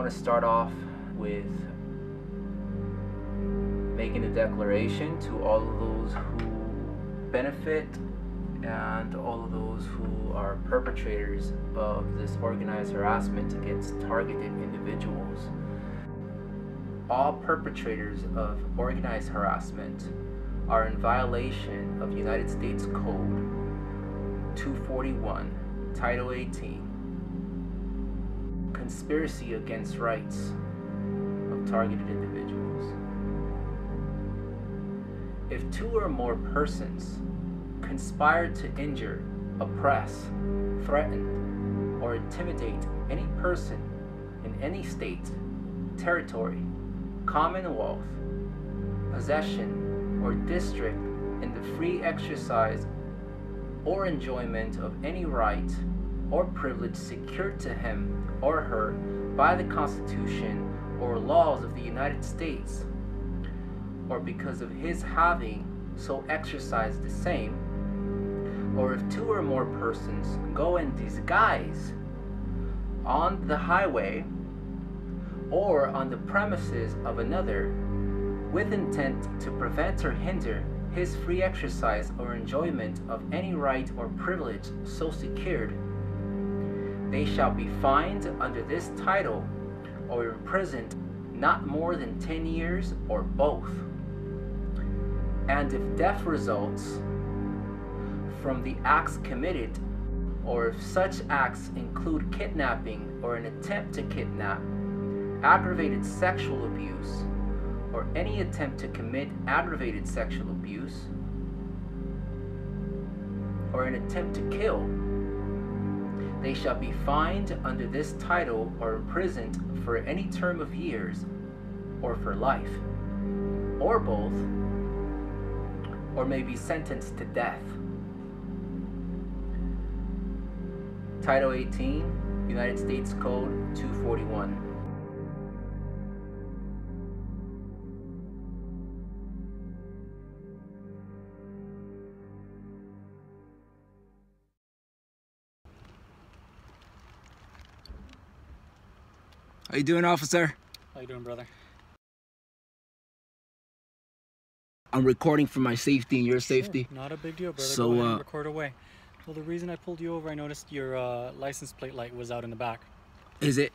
I want to start off with making a declaration to all of those who benefit and all of those who are perpetrators of this organized harassment against targeted individuals. All perpetrators of organized harassment are in violation of United States Code 241, Title 18, Conspiracy Against Rights of Targeted Individuals. If two or more persons conspire to injure, oppress, threaten, or intimidate any person in any state, territory, commonwealth, possession, or district in the free exercise or enjoyment of any right or privilege secured to him or her by the Constitution or laws of the United States, or because of his having so exercised the same, or if two or more persons go in disguise on the highway or on the premises of another with intent to prevent or hinder his free exercise or enjoyment of any right or privilege so secured, they shall be fined under this title or imprisoned not more than 10 years or both. And if death results from the acts committed, or if such acts include kidnapping or an attempt to kidnap, aggravated sexual abuse, or any attempt to commit aggravated sexual abuse, or an attempt to kill, they shall be fined under this title or imprisoned for any term of years or for life, or both, or may be sentenced to death. Title 18, United States Code 241. How you doing, officer? How you doing, brother? I'm recording for my safety and your safety. Sure, not a big deal, brother. So, Go ahead and uh, record away. Well, the reason I pulled you over, I noticed your uh, license plate light was out in the back. Is it?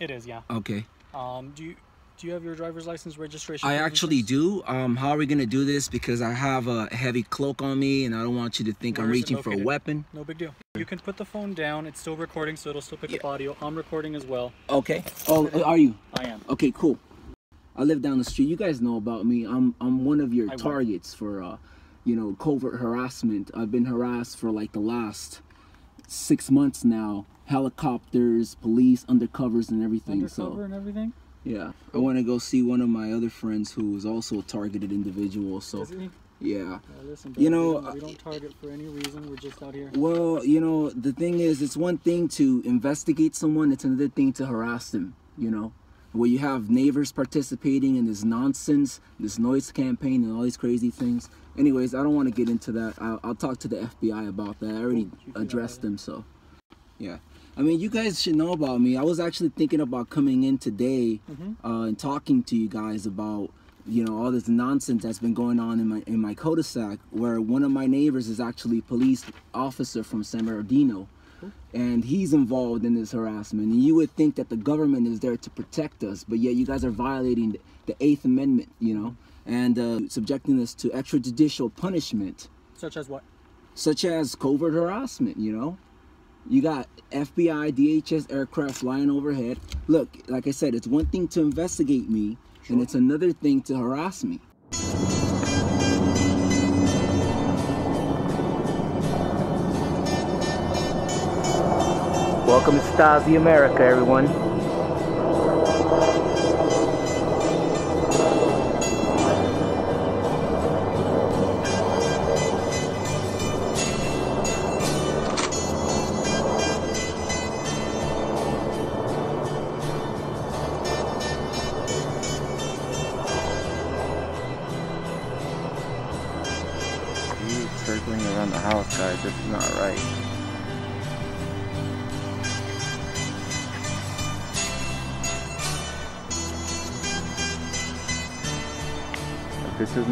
It is, yeah. Okay. Um, do you do you have your driver's license registration? I actually do. Um, how are we gonna do this? Because I have a heavy cloak on me, and I don't want you to think I'm Where it reaching for a weapon. No big deal. You can put the phone down. It's still recording, so it'll still pick up audio. I'm recording as well. Okay. Oh, are you? I am. Okay, cool. I live down the street. You guys know about me. I'm I'm one of your I will. targets for uh, you know, covert harassment. I've been harassed for like the last six months now. Helicopters, police, undercovers, and everything. Undercover So and everything. Yeah, I want to go see one of my other friends who is also a targeted individual. So yeah. Well, listen, You know, we don't, we uh, don't target for any reason. We're just out here. Well, you know, the thing is, it's one thing to investigate someone, it's another thing to harass them, you know? Where you have neighbors participating in this nonsense, this noise campaign, and all these crazy things. Anyways, I don't want to get into that. I'll, I'll talk to the FBI about that. I already Cool. You do that addressed them, so. Yeah. I mean, you guys should know about me. I was actually thinking about coming in today Mhm. uh, and talking to you guys about you know all this nonsense that's been going on in my in my cul-de-sac where one of my neighbors is actually a police officer from San Bernardino and he's involved in this harassment and you would think that the government is there to protect us but yet you guys are violating the, the eighth amendment you know and uh, subjecting us to extrajudicial punishment Such as what? such as covert harassment, you know? You got FBI, DHS aircraft flying overhead. Look, like I said, it's one thing to investigate me, and it's another thing to harass me. Welcome to Stasi America, everyone.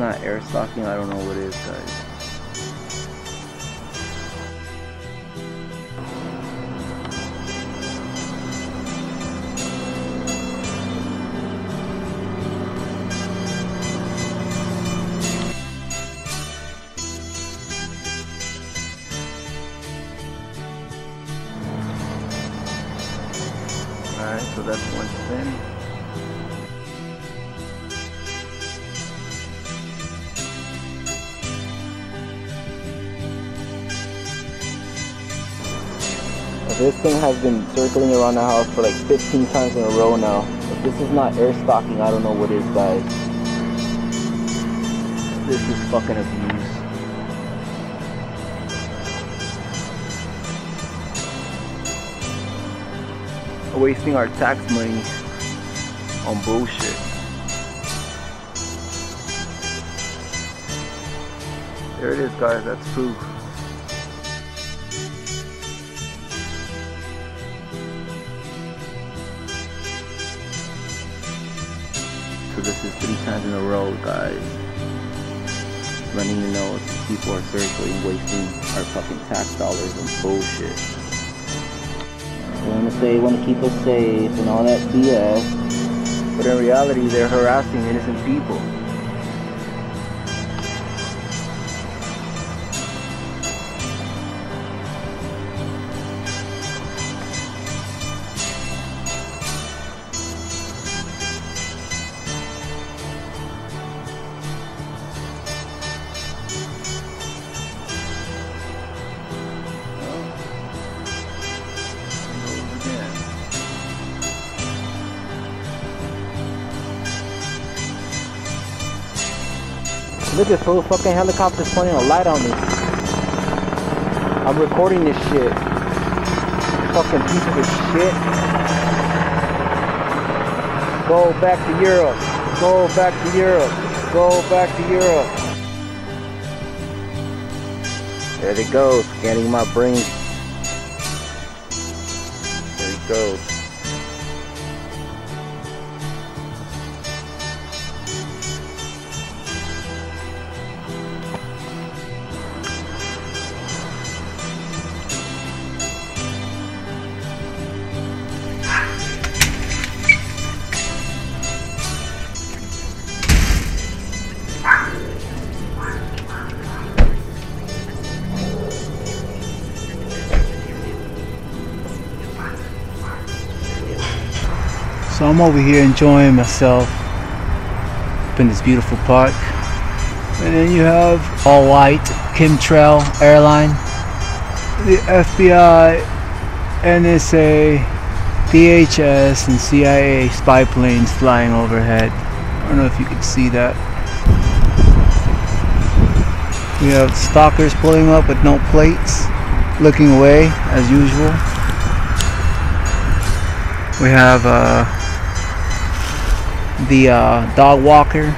Not air stalking, I don't know what is, guys. This thing has been circling around the house for like 15 times in a row now. If this is not air stalking, I don't know what is, guys. This is fucking abuse. Wasting our tax money on bullshit. There it is, guys. That's proof. In a row, guys. Letting you know people are circling, wasting our fucking tax dollars on bullshit. They want to say they want to keep us safe and all that BS. But in reality, they're harassing innocent people. Look at full fucking helicopters pointing a light on me. I'm recording this shit. Fucking piece of shit. Go back to Europe. Go back to Europe. Go back to Europe. There it goes, scanning my brain. I'm over here enjoying myself up in this beautiful park. And then you have all white chemtrail airline, the FBI, NSA, DHS, and CIA spy planes flying overhead. I don't know if you can see that. We have stalkers pulling up with no plates, looking away as usual. We have uh, the uh, dog walker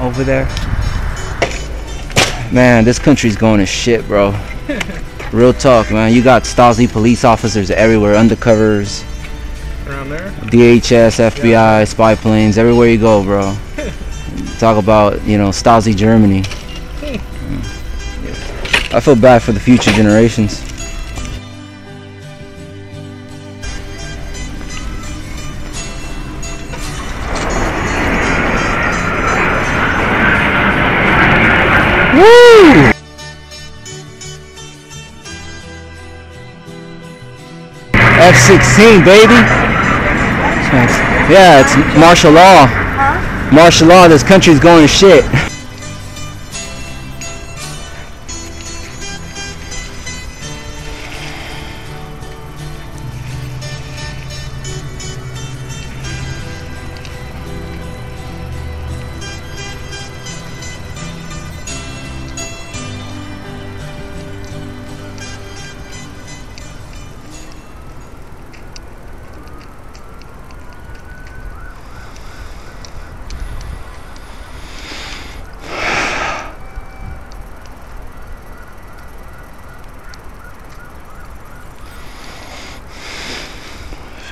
over there. Man, this country's going to shit, bro. Real talk, man. You got Stasi police officers everywhere, undercovers, Around there? DHS, FBI, spy planes, everywhere you go, bro. Talk about, you know, Stasi Germany. I feel bad for the future generations. F-16, baby. Yeah, it's martial law. Martial law. This country's going to shit.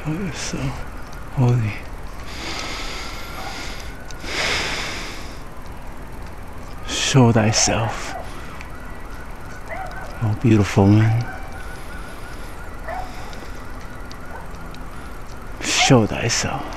So, holy. Show thyself. Oh, beautiful one. Show thyself.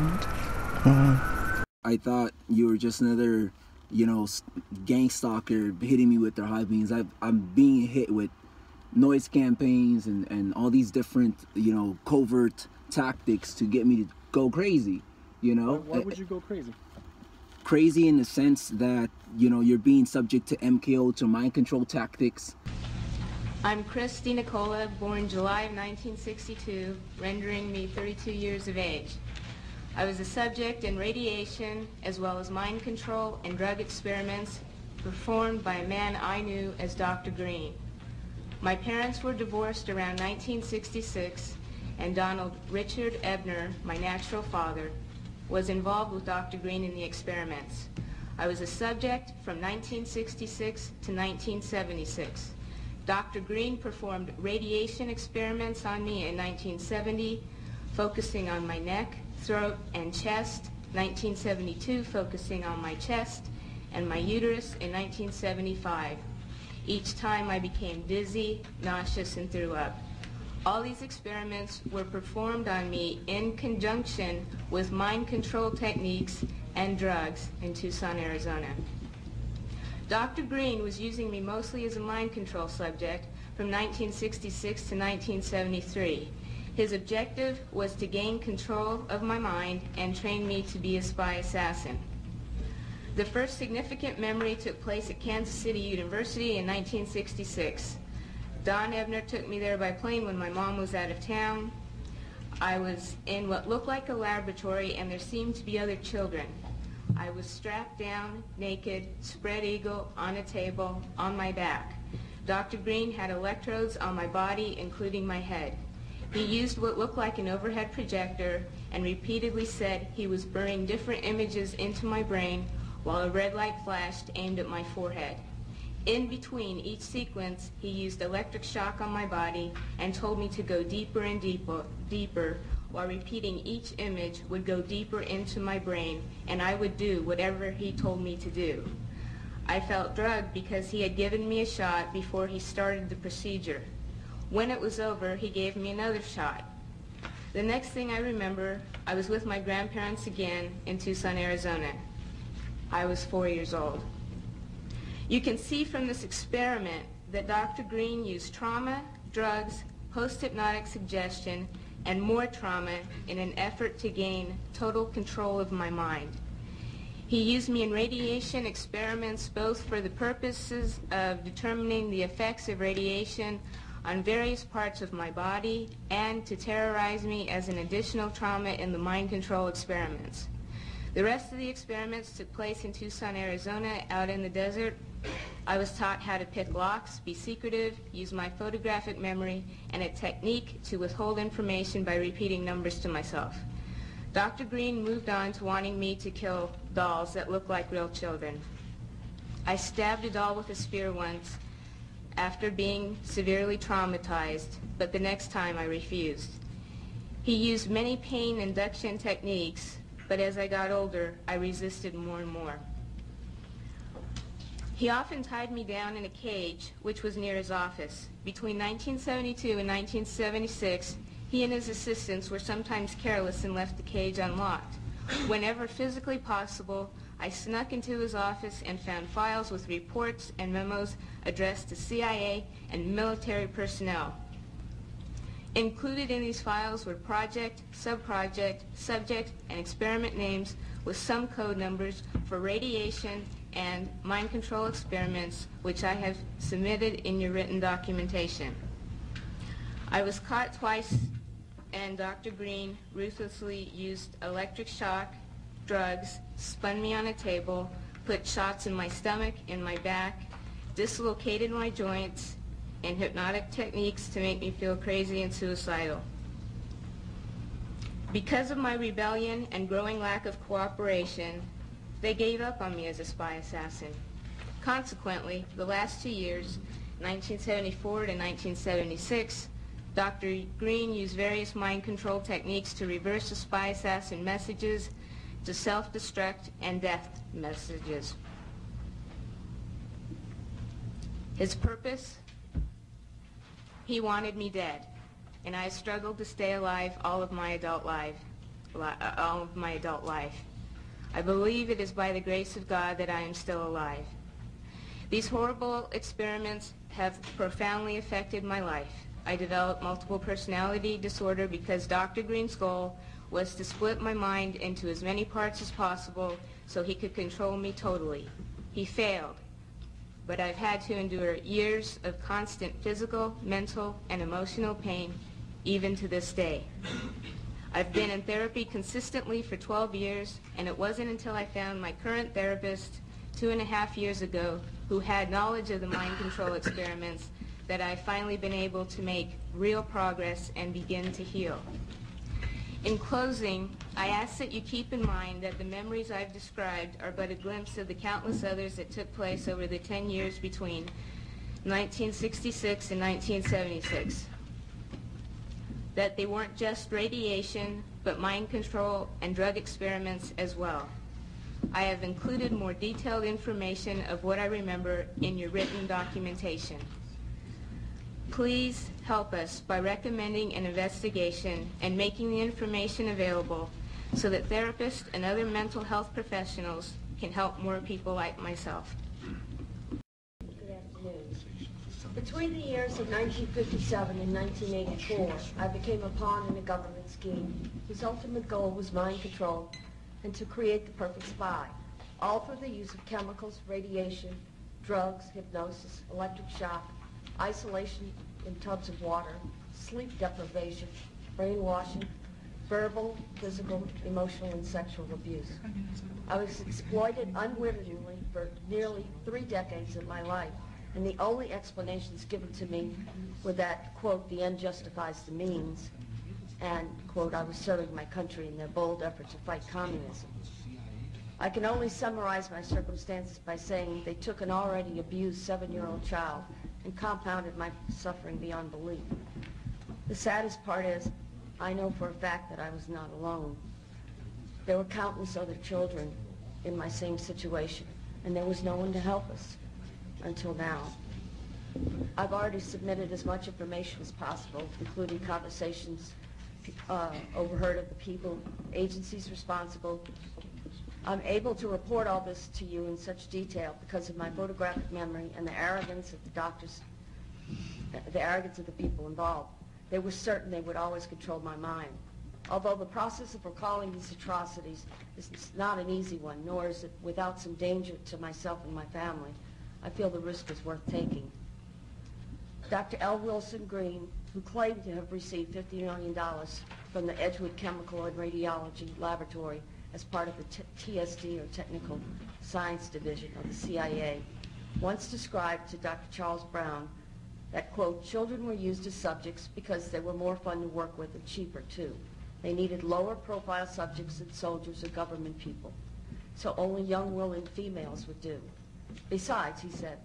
Cold. I thought you were just another, you know, gang stalker hitting me with their high beams. I, I'm being hit with noise campaigns and, and all these different, you know, covert tactics to get me to go crazy. You know, Why, why would you go crazy? crazy in the sense that you know you're being subject to MK Ultra mind control tactics. I'm Christine deNicola, born July of 1962, rendering me 32 years of age. I was a subject in radiation as well as mind control and drug experiments performed by a man I knew as Dr. Green. My parents were divorced around 1966 and Donald Richard Ebner, my natural father, was involved with Dr. Green in the experiments. I was a subject from 1966 to 1976. Dr. Green performed radiation experiments on me in 1970, focusing on my neck, throat, and chest, 1972 focusing on my chest and my uterus in 1975. Each time I became dizzy, nauseous, and threw up. All these experiments were performed on me in conjunction with mind control techniques and drugs in Tucson, Arizona. Dr. Green was using me mostly as a mind control subject from 1966 to 1973. His objective was to gain control of my mind and train me to be a spy assassin. The first significant memory took place at Kansas City University in 1966. Don Ebner took me there by plane when my mom was out of town. I was in what looked like a laboratory and there seemed to be other children. I was strapped down, naked, spread eagle, on a table, on my back. Dr. Green had electrodes on my body, including my head. He used what looked like an overhead projector and repeatedly said he was burning different images into my brain while a red light flashed aimed at my forehead. In between each sequence, he used electric shock on my body and told me to go deeper and deeper, deeper, while repeating each image would go deeper into my brain, and I would do whatever he told me to do. I felt drugged because he had given me a shot before he started the procedure. When it was over, he gave me another shot. The next thing I remember, I was with my grandparents again in Tucson, Arizona. I was four years old. You can see from this experiment that Dr. Green used trauma, drugs, post-hypnotic suggestion, and more trauma in an effort to gain total control of my mind. He used me in radiation experiments both for the purposes of determining the effects of radiation on various parts of my body and to terrorize me as an additional trauma in the mind control experiments. The rest of the experiments took place in Tucson, Arizona, out in the desert. I was taught how to pick locks, be secretive, use my photographic memory, and a technique to withhold information by repeating numbers to myself. Dr. Green moved on to wanting me to kill dolls that look like real children. I stabbed a doll with a spear once after being severely traumatized, but the next time I refused. He used many pain induction techniques, but as I got older, I resisted more and more. He often tied me down in a cage, which was near his office. Between 1972 and 1976, he and his assistants were sometimes careless and left the cage unlocked. Whenever physically possible, I snuck into his office and found files with reports and memos addressed to CIA and military personnel. Included in these files were project, subproject, subject, and experiment names with some code numbers for radiation and mind control experiments, which I have submitted in your written documentation. I was caught twice, and Dr. Green ruthlessly used electric shock, drugs, spun me on a table, put shots in my stomach, in my back, dislocated my joints, and hypnotic techniques to make me feel crazy and suicidal. Because of my rebellion and growing lack of cooperation, they gave up on me as a spy assassin. Consequently, the last two years, 1974 to 1976, Dr. Green used various mind control techniques to reverse the spy assassin messages to self-destruct and death messages. His purpose? He wanted me dead, and I struggled to stay alive all of my adult life. Uh, all of my adult life. I believe it is by the grace of God that I am still alive. These horrible experiments have profoundly affected my life. I developed multiple personality disorder because Dr. Green's goal was to split my mind into as many parts as possible so he could control me totally. He failed, but I've had to endure years of constant physical, mental, and emotional pain even to this day. I've been in therapy consistently for 12 years, and it wasn't until I found my current therapist two and a half years ago who had knowledge of the mind control experiments that I've finally been able to make real progress and begin to heal. In closing, I ask that you keep in mind that the memories I've described are but a glimpse of the countless others that took place over the 10 years between 1966 and 1976 that they weren't just radiation, but mind control and drug experiments as well. I have included more detailed information of what I remember in your written documentation. Please help us by recommending an investigation and making the information available so that therapists and other mental health professionals can help more people like myself. Good afternoon. Between the years of 1957 and 1984, I became a pawn in a government scheme whose ultimate goal was mind control and to create the perfect spy, all through the use of chemicals, radiation, drugs, hypnosis, electric shock, isolation in tubs of water, sleep deprivation, brainwashing, verbal, physical, emotional, and sexual abuse. I was exploited unwittingly for nearly three decades of my life and the only explanations given to me were that, quote, the end justifies the means, and, quote, I was serving my country in their bold effort to fight communism. I can only summarize my circumstances by saying they took an already abused seven-year-old child and compounded my suffering beyond belief. The saddest part is, I know for a fact that I was not alone. There were countless other children in my same situation, and there was no one to help us until now. I've already submitted as much information as possible, including conversations uh, overheard of the people, agencies responsible. I'm able to report all this to you in such detail because of my photographic memory and the arrogance of the doctors, the arrogance of the people involved. They were certain they would always control my mind. Although the process of recalling these atrocities is not an easy one, nor is it without some danger to myself and my family, I feel the risk is worth taking. Dr. L. Wilson Green, who claimed to have received $50 million from the Edgewood Chemical and Radiology Laboratory as part of the TSD, or Technical Science Division of the CIA, once described to Dr. Charles Brown that, quote, children were used as subjects because they were more fun to work with and cheaper, too. They needed lower profile subjects than soldiers or government people. So only young, willing females would do. Besides, he said,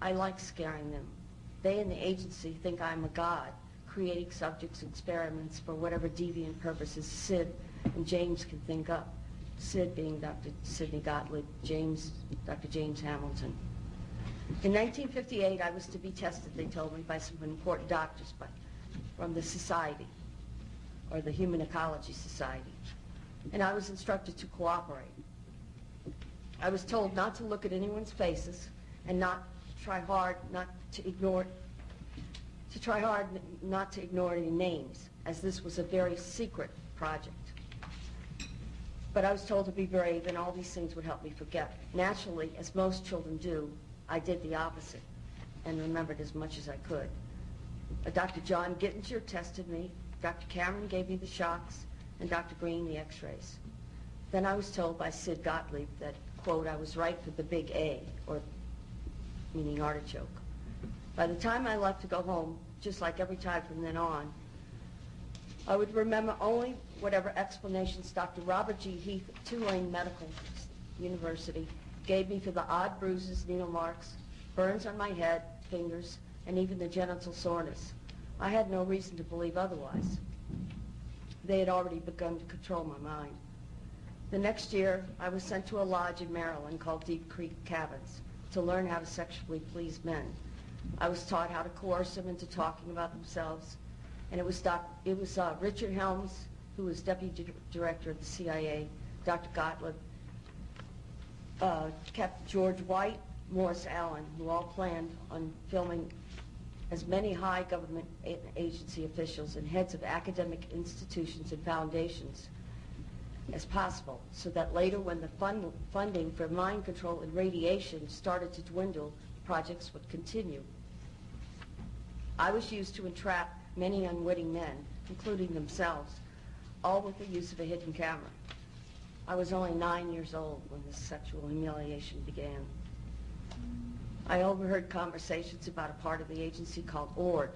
I like scaring them. They and the agency think I'm a god, creating subjects experiments for whatever deviant purposes Sid and James can think up. Sid being Dr. Sidney Gottlieb, James, Dr. James Hamilton. In 1958, I was to be tested, they told me, by some important doctors by, from the society, or the Human Ecology Society. And I was instructed to cooperate. I was told not to look at anyone's faces and not try hard not to ignore to try hard not to ignore any names, as this was a very secret project. But I was told to be brave, and all these things would help me forget. Naturally, as most children do, I did the opposite and remembered as much as I could. Uh, Dr. John Gittinger tested me, Dr. Cameron gave me the shocks, and Dr. Green the x-rays. Then I was told by Sid Gottlieb that, quote, I was right for the big A, or meaning artichoke. By the time I left to go home, just like every time from then on, I would remember only whatever explanations Dr. Robert G. Heath Tulane Medical University gave me for the odd bruises, needle marks, burns on my head, fingers, and even the genital soreness. I had no reason to believe otherwise. They had already begun to control my mind. The next year, I was sent to a lodge in Maryland called Deep Creek Cabins to learn how to sexually please men. I was taught how to coerce them into talking about themselves, and it was doc, it was uh, Richard Helms, who was deputy director of the CIA, Dr. Gottlieb, uh, Captain George White, Morse Allen, who all planned on filming as many high government agency officials and heads of academic institutions and foundations as possible, so that later when the fund, funding for mind control and radiation started to dwindle, projects would continue. I was used to entrap many unwitting men, including themselves, all with the use of a hidden camera. I was only nine years old when this sexual humiliation began. I overheard conversations about a part of the agency called ORD,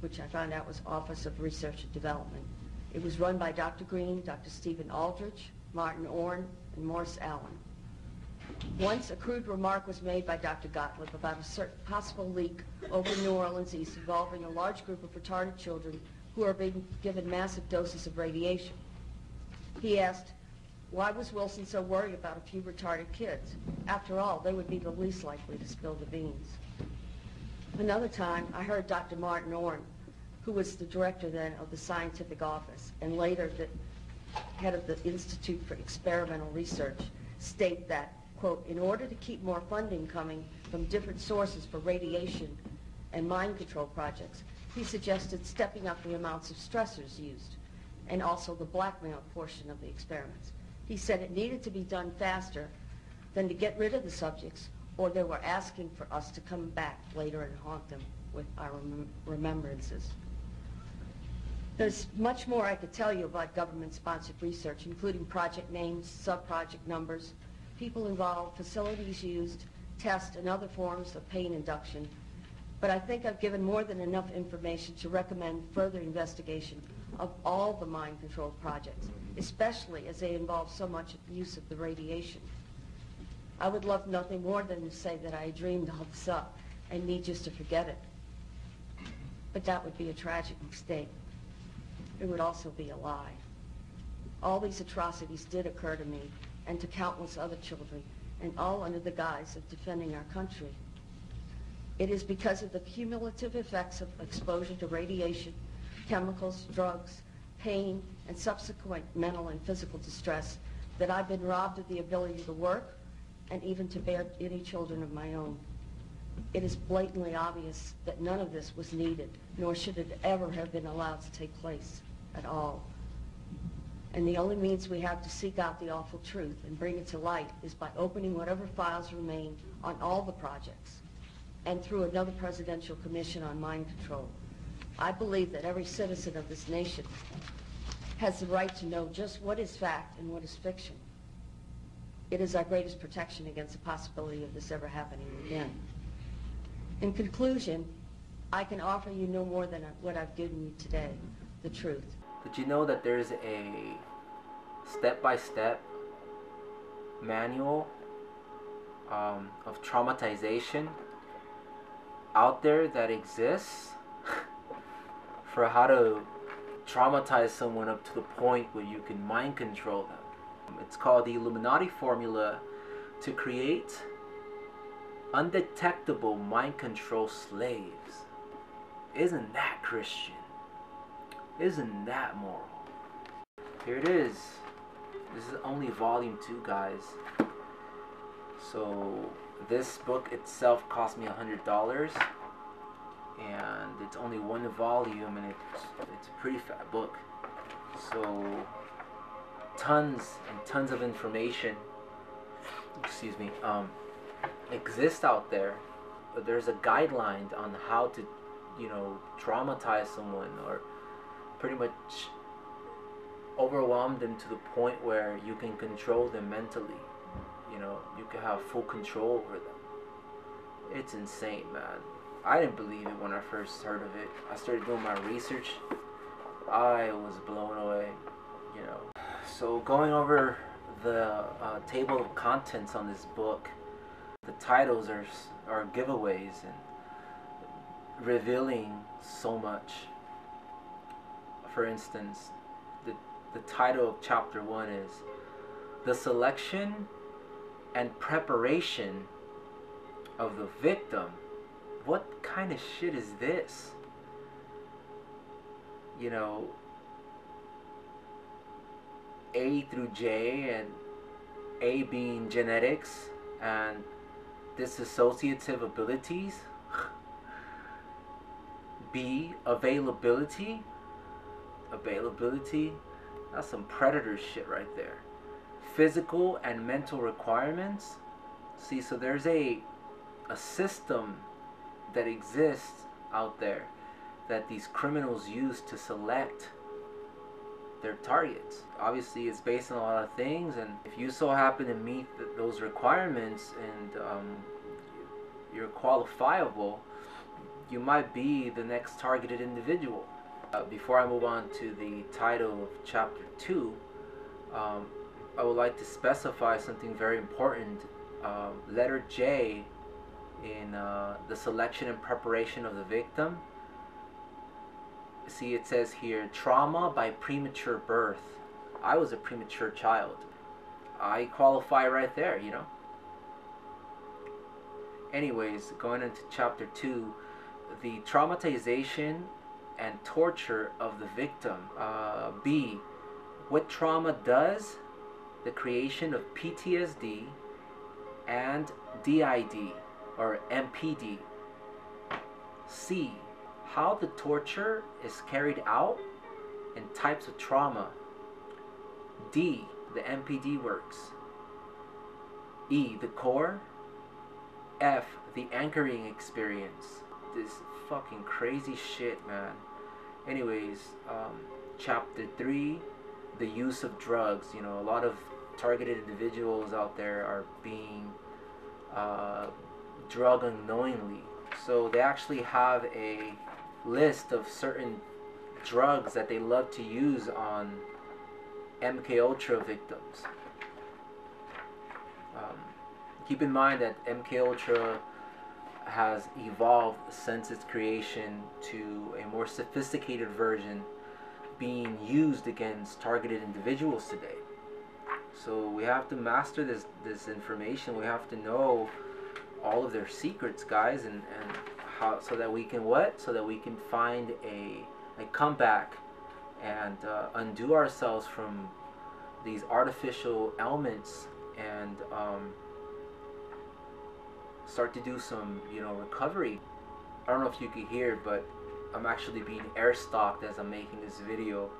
which I found out was Office of Research and Development. It was run by Dr. Green, Dr. Stephen Aldrich, Martin Orne, and Morse Allen. Once a crude remark was made by Dr. Gottlieb about a certain possible leak over New Orleans East involving a large group of retarded children who are being given massive doses of radiation. He asked, why was Wilson so worried about a few retarded kids? After all, they would be the least likely to spill the beans. Another time, I heard Dr. Martin Orne, who was the director then of the scientific office and later the head of the Institute for Experimental Research, state that, quote, in order to keep more funding coming from different sources for radiation and mind control projects, he suggested stepping up the amounts of stressors used and also the blackmail portion of the experiments. He said it needed to be done faster than to get rid of the subjects or they were asking for us to come back later and haunt them with our remem- remembrances. There's much more I could tell you about government-sponsored research, including project names, sub-project numbers, people involved, facilities used, tests, and other forms of pain induction. But I think I've given more than enough information to recommend further investigation of all the mind control projects, especially as they involve so much use of the radiation. I would love nothing more than to say that I dreamed all this up and need just to forget it. But that would be a tragic mistake. It would also be a lie. All these atrocities did occur to me and to countless other children, and all under the guise of defending our country. It is because of the cumulative effects of exposure to radiation, chemicals, drugs, pain, and subsequent mental and physical distress that I've been robbed of the ability to work and even to bear any children of my own. It is blatantly obvious that none of this was needed, nor should it ever have been allowed to take place at all. And the only means we have to seek out the awful truth and bring it to light is by opening whatever files remain on all the projects and through another presidential commission on mind control. I believe that every citizen of this nation has the right to know just what is fact and what is fiction. It is our greatest protection against the possibility of this ever happening again. In conclusion, I can offer you no more than what I've given you today, the truth. Did you know that there's a step-by-step manual um, of traumatization out there that exists for how to traumatize someone up to the point where you can mind control them. It's called the Illuminati formula to create undetectable mind control slaves. Isn't that Christian? Isn't that moral? Here it is. This is only volume two, guys. So this book itself cost me a hundred dollars, and it's only one volume, and it's it's a pretty fat book. So tons and tons of information. Excuse me. Um, exist out there. But there's a guideline on how to, you know, traumatize someone or pretty much overwhelm them to the point where you can control them mentally. You know, you can have full control over them. It's insane, man. I didn't believe it when I first heard of it. I started doing my research. I was blown away, you know. So going over the uh, table of contents on this book, the titles are are giveaways and revealing so much. For instance, the the title of chapter one is the selection and preparation of the victim. What kind of shit is this? You know, A through J, and A being genetics, and disassociative abilities. B, availability. Availability. That's some predator shit right there. Physical and mental requirements. See, so there's a a system that exists out there that these criminals use to select their targets. Obviously, it's based on a lot of things, and if you so happen to meet th- those requirements and um, you're qualifiable, you might be the next targeted individual. Uh, before I move on to the title of chapter 2, um, I would like to specify something very important. Uh, letter J in uh, the selection and preparation of the victim. See, it says here trauma by premature birth. I was a premature child. I qualify right there, you know. Anyways, going into chapter 2, the traumatization and torture of the victim. Uh, B, what trauma does, the creation of PTSD and DID or MPD. C, how the torture is carried out and types of trauma. D, the MPD works. E, the core. F, the anchoring experience. This fucking crazy shit, man. Anyways, um, chapter 3, the use of drugs. You know, a lot of targeted individuals out there are being uh, drug unknowingly. So they actually have a list of certain drugs that they love to use on MK Ultra victims. Um, keep in mind that MK Ultra has evolved since its creation to a more sophisticated version being used against targeted individuals today. So we have to master this this information. We have to know all of their secrets, guys, and, and how so that we can what? So that we can find a a comeback and uh, undo ourselves from these artificial elements and um, start to do some you know recovery. I don't know if you can hear, but I'm actually being air stalked as I'm making this video.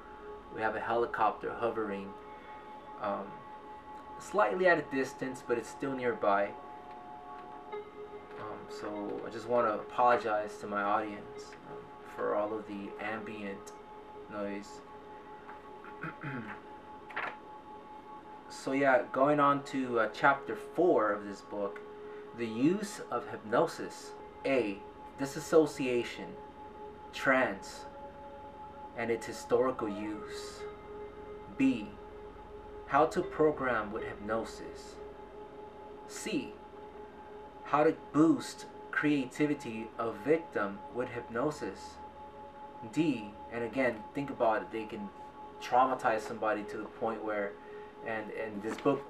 We have a helicopter hovering um, slightly at a distance, but it's still nearby. Um, so I just want to apologize to my audience um, for all of the ambient noise. so yeah, going on to uh, chapter 4 of this book, the use of hypnosis. A. Disassociation, trance, and its historical use. B. How to program with hypnosis. C. How to boost creativity of victim with hypnosis. D. And again, think about it. They can traumatize somebody to the point where, and and this book,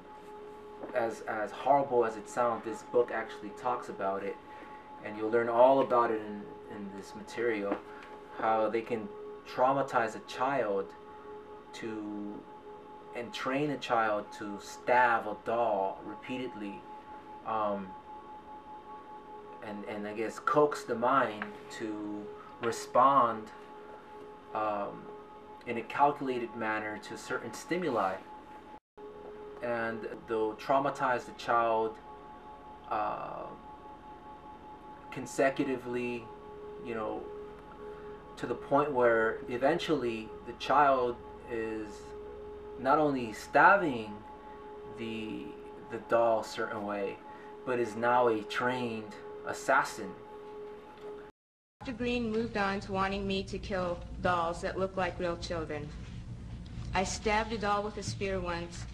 as as horrible as it sounds, this book actually talks about it, and you'll learn all about it in in this material, how they can traumatize a child to and train a child to stab a doll repeatedly um, and and I guess coax the mind to respond um, in a calculated manner to certain stimuli, and they'll traumatize the child uh, consecutively, you know, to the point where eventually the child is not only stabbing the the doll a certain way, but is now a trained assassin. Dr. Green moved on to wanting me to kill dolls that look like real children. I stabbed a doll with a spear once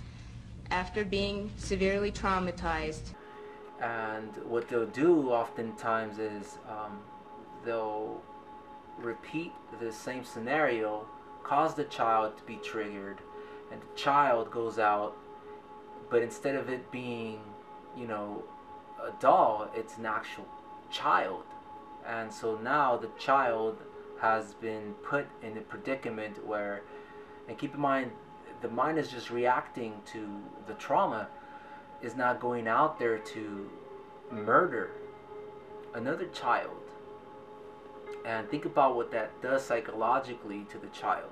after being severely traumatized. And what they'll do oftentimes is um, they'll repeat the same scenario, cause the child to be triggered, and the child goes out, but instead of it being, you know, a doll, it's an actual child. And so now the child has been put in a predicament where, and keep in mind, the mind is just reacting to the trauma, is not going out there to murder another child. And think about what that does psychologically to the child.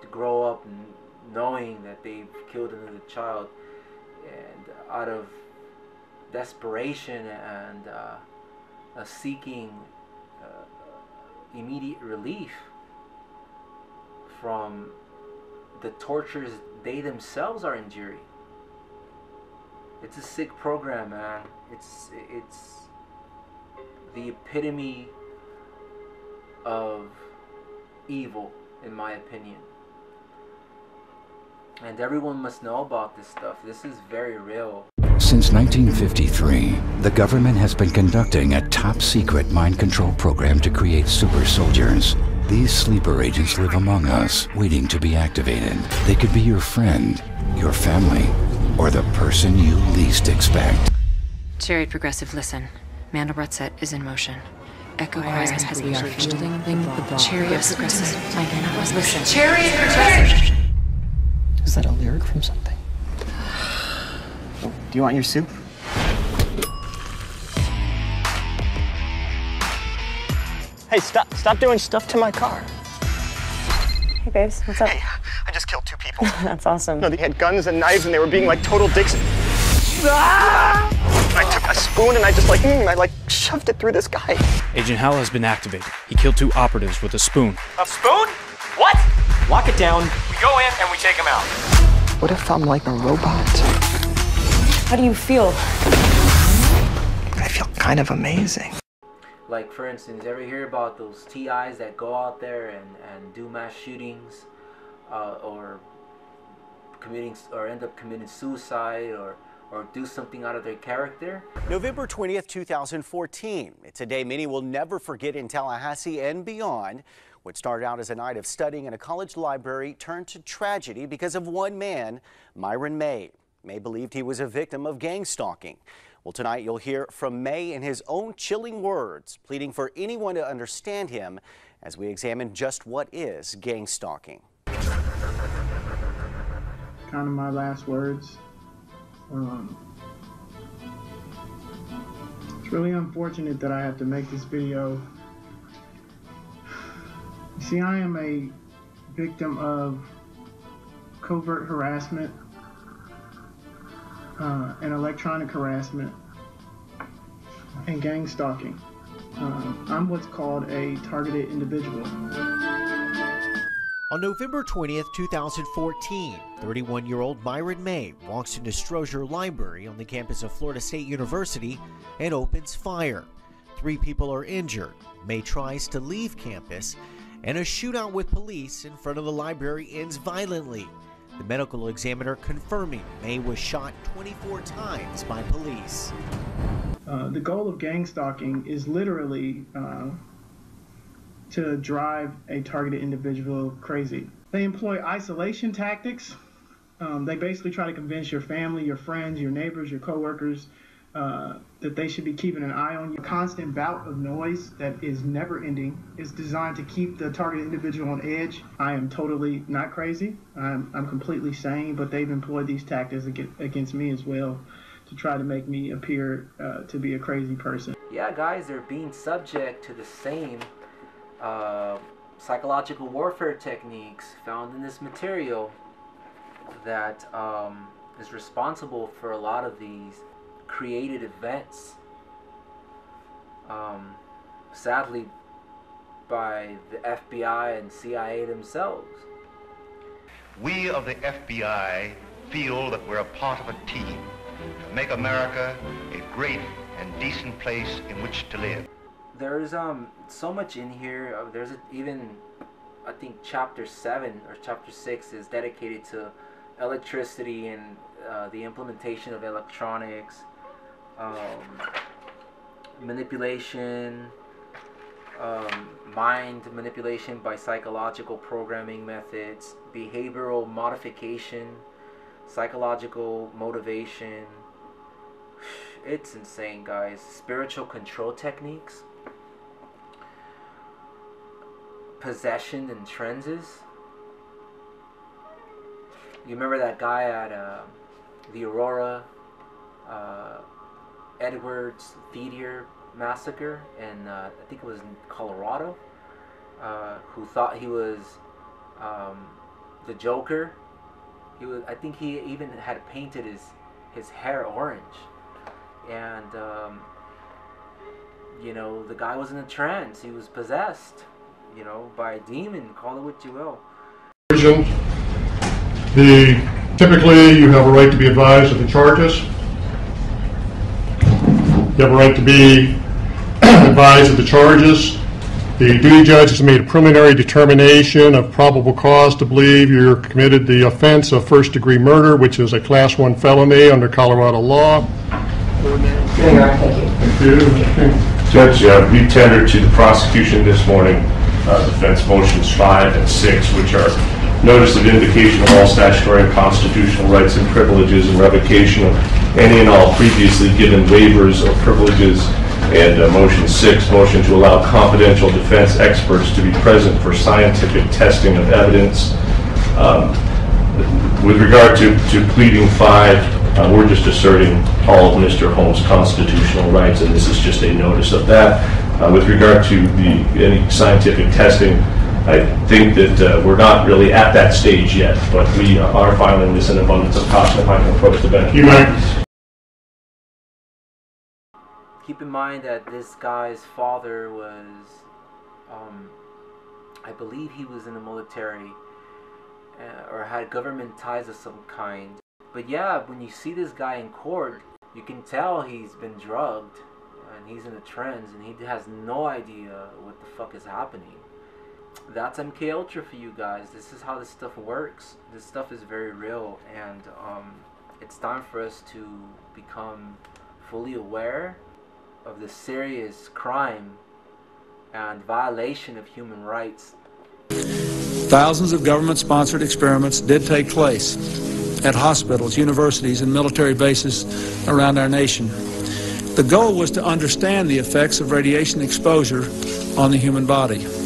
To grow up knowing that they've killed another child and out of desperation and uh, uh, seeking uh, immediate relief from the tortures they themselves are enduring. It's a sick program, man. It's it's the epitome of evil, in my opinion. And everyone must know about this stuff. This is very real. Since 1953, the government has been conducting a top secret mind control program to create super soldiers. These sleeper agents live among us, waiting to be activated. They could be your friend, your family, or the person you least expect. Chariot Progressive, listen. Mandelbrot set is in motion. Echo Horizon has been fielding the ball. Chariot Progressive, my Mandelbrot, listen. Chariot Progressive! Is that a lyric from something? Do you want your soup? Hey, stop stop doing stuff to my car. Hey, babes, what's up? Hey, I just killed two people. That's awesome. No, they had guns and knives and they were being like total dicks. Ah! I took a spoon and I just like, mm, I like shoved it through this guy. Agent Hal has been activated. He killed two operatives with a spoon. A spoon? What? Lock it down. We go in and we take him out. What if I'm like a robot? How do you feel? I feel kind of amazing. Like for instance, ever hear about those TIs that go out there and, and do mass shootings, uh, or committing or end up committing suicide or or do something out of their character. November 20th, 2014. It's a day many will never forget in Tallahassee and beyond. What started out as a night of studying in a college library turned to tragedy because of one man, Myron May. May believed he was a victim of gang stalking. Well, tonight you'll hear from May in his own chilling words, pleading for anyone to understand him as we examine just what is gang stalking. Kind of my last words. Um, it's really unfortunate that I have to make this video. You see, I am a victim of covert harassment uh, and electronic harassment and gang stalking. Um, I'm what's called a targeted individual. On November 20th, 2014, 31 year old Myron May walks into Strozier Library on the campus of Florida State University and opens fire. Three people are injured. May tries to leave campus, and a shootout with police in front of the library ends violently. The medical examiner confirming May was shot 24 times by police. Uh, the goal of gang stalking is literally uh, to drive a targeted individual crazy. They employ isolation tactics. Um, they basically try to convince your family, your friends, your neighbors, your coworkers uh, that they should be keeping an eye on you. A constant bout of noise that is never ending is designed to keep the targeted individual on edge. I am totally not crazy. I'm, I'm completely sane, but they've employed these tactics against me as well to try to make me appear uh, to be a crazy person. Yeah, guys, they're being subject to the same uh, psychological warfare techniques found in this material that um, is responsible for a lot of these created events. Um, sadly, by the FBI and CIA themselves. We of the FBI feel that we're a part of a team to make America a great and decent place in which to live. There's um so much in here. Uh, there's a, even I think chapter seven or chapter six is dedicated to electricity and uh, the implementation of electronics, um, manipulation, um, mind manipulation by psychological programming methods, behavioral modification, psychological motivation. It's insane, guys. Spiritual control techniques, possession and trances. You remember that guy at uh, the Aurora uh, Edwards Theater massacre in uh, I think it was in Colorado, uh, who thought he was um, the Joker. He was I think he even had painted his his hair orange, and um, you know the guy was in a trance. He was possessed, you know, by a demon. Call it what you will. The typically you have a right to be advised of the charges. You have a right to be advised of the charges. The duty judge has made a preliminary determination of probable cause to believe you're committed the offense of first degree murder, which is a class one felony under Colorado law. Thank you. Judge, uh, we tendered to the prosecution this morning uh, defense motions five and six, which are notice of invocation of all statutory and constitutional rights and privileges and revocation of any and all previously given waivers or privileges. And uh, motion six, motion to allow confidential defense experts to be present for scientific testing of evidence. Um, with regard to, to pleading five, uh, we're just asserting all of Mr. Holmes' constitutional rights, and this is just a notice of that. Uh, with regard to the any scientific testing, I think that uh, we're not really at that stage yet, but we are filing this in abundance of caution if I can approach the bench. You might. Keep in mind that this guy's father was, um, I believe he was in the military uh, or had government ties of some kind. But yeah, when you see this guy in court, you can tell he's been drugged and he's in a trance and he has no idea what the fuck is happening. That's MK Ultra for you guys. This is how this stuff works. This stuff is very real and um, it's time for us to become fully aware of the serious crime and violation of human rights. Thousands of government sponsored experiments did take place at hospitals, universities, and military bases around our nation. The goal was to understand the effects of radiation exposure on the human body.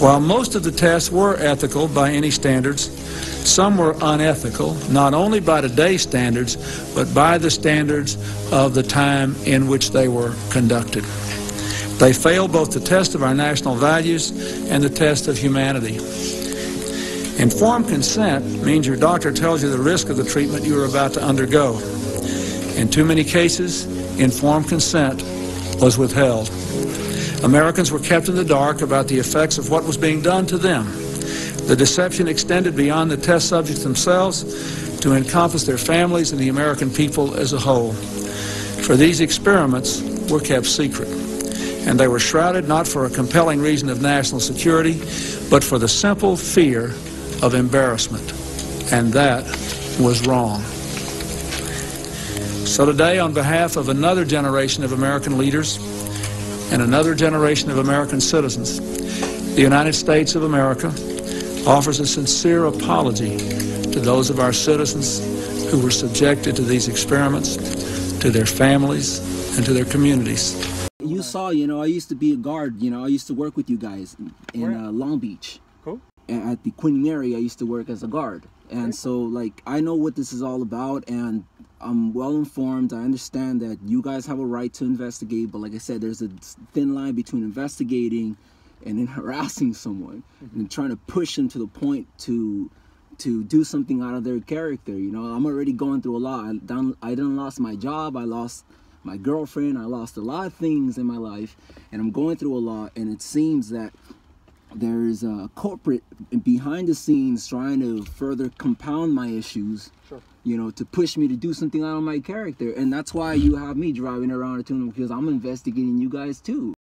While most of the tests were ethical by any standards, some were unethical, not only by today's standards, but by the standards of the time in which they were conducted. They failed both the test of our national values and the test of humanity. Informed consent means your doctor tells you the risk of the treatment you are about to undergo. In too many cases, informed consent was withheld. Americans were kept in the dark about the effects of what was being done to them. The deception extended beyond the test subjects themselves to encompass their families and the American people as a whole. For these experiments were kept secret, and they were shrouded not for a compelling reason of national security, but for the simple fear of embarrassment. And that was wrong. So today, on behalf of another generation of American leaders and another generation of American citizens, the United States of America offers a sincere apology to those of our citizens who were subjected to these experiments, to their families, and to their communities. You saw, you know, I used to be a guard. You know, I used to work with you guys in uh, Long Beach. Cool. At the Queen Mary, I used to work as a guard, and so like I know what this is all about, and I'm well informed. I understand that you guys have a right to investigate, but like I said, there's a thin line between investigating and then harassing someone Mm-hmm. and trying to push them to the point to to do something out of their character. You know, I'm already going through a lot. I done I done lost my job. I lost my girlfriend. I lost a lot of things in my life, and I'm going through a lot. And it seems that there's a corporate behind the scenes trying to further compound my issues sure. you know to push me to do something out of my character. And that's why you have me driving around a tune because i'm investigating you guys too.